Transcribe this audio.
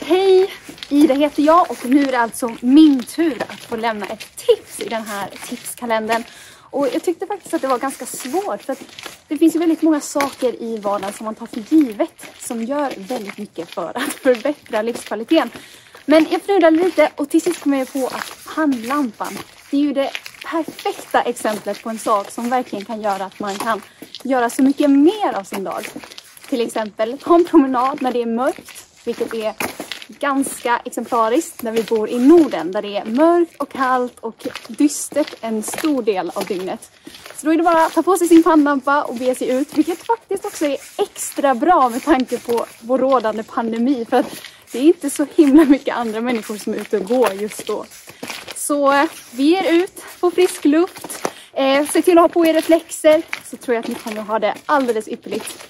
Hej! Ida heter jag och nu är det alltså min tur att få lämna ett tips i den här tipskalendern. Och jag tyckte faktiskt att det var ganska svårt för att det finns ju väldigt många saker i vardagen som man tar för givet som gör väldigt mycket för att förbättra livskvaliteten. Men jag funderade lite och till sist kom jag på att pannlampan, det är ju det perfekta exemplet på en sak som verkligen kan göra att man kan göra så mycket mer av sin dag. Till exempel ta en promenad när det är mörkt, vilket är ganska exemplariskt när vi bor i Norden där det är mörkt och kallt och dystert en stor del av dygnet. Så då är det bara att ta på sig sin pannlampa och bege sig ut, vilket faktiskt också är extra bra med tanke på vår rådande pandemi för att det är inte så himla mycket andra människor som är ute och går just då. Så eh, vi är ut på frisk luft. Eh, se till att ha på er reflexer så tror jag att ni kommer ha det alldeles ypperligt.